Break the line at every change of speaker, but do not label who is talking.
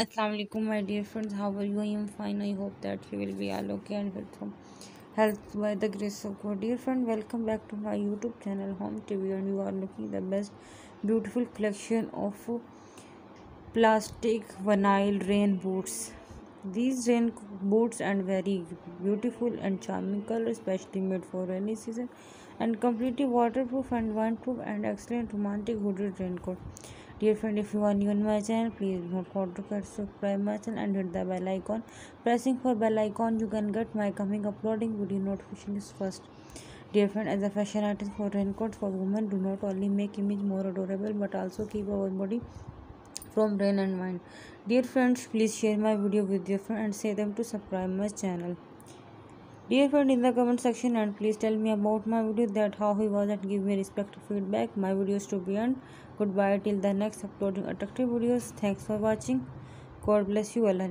Assalamu alaikum my dear friends. How are you? I am fine. I hope that you will be all okay and with some health by the grace of God. Dear friend welcome back to my youtube channel home tv and you are looking the best beautiful collection of plastic vinyl rain boots. These rain boots and very beautiful and charming color especially made for rainy season and completely waterproof and windproof and excellent romantic hooded raincoat dear friend if you are new on my channel please do not forget to subscribe my channel and hit the bell icon. Pressing for bell icon you can get my coming uploading video notifications first. Dear friend as a fashion artist for raincoats for women do not only make image more adorable but also keep our body from rain and wind. Dear friends please share my video with your friend and say them to subscribe my channel dear friend in the comment section and please tell me about my video that how he was and give me respectful feedback my videos to be end goodbye till the next uploading attractive videos thanks for watching god bless you allah